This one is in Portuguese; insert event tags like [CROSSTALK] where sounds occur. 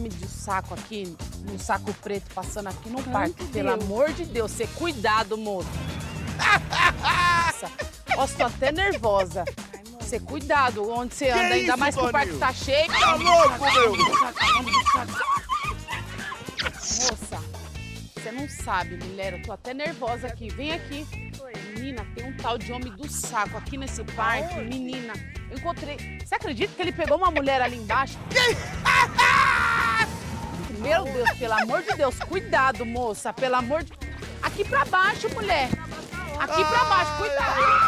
homem de saco aqui, um saco preto passando aqui no parque. Pelo amor de Deus, você cuidado, moço. Nossa, Nossa, tô até nervosa. Você cuidado onde você anda, ainda isso, mais que o parque tá cheio. Tá louco, meu? Moça, você não sabe, mulher, eu tô até nervosa aqui. Vem aqui. Menina, tem um tal de homem do saco aqui nesse parque. Menina, eu encontrei. Você acredita que ele pegou uma mulher ali embaixo? [LAUGHS] Deus, pelo amor de Deus, cuidado, moça, pelo amor de. Aqui pra baixo, mulher. Aqui pra baixo, cuidado.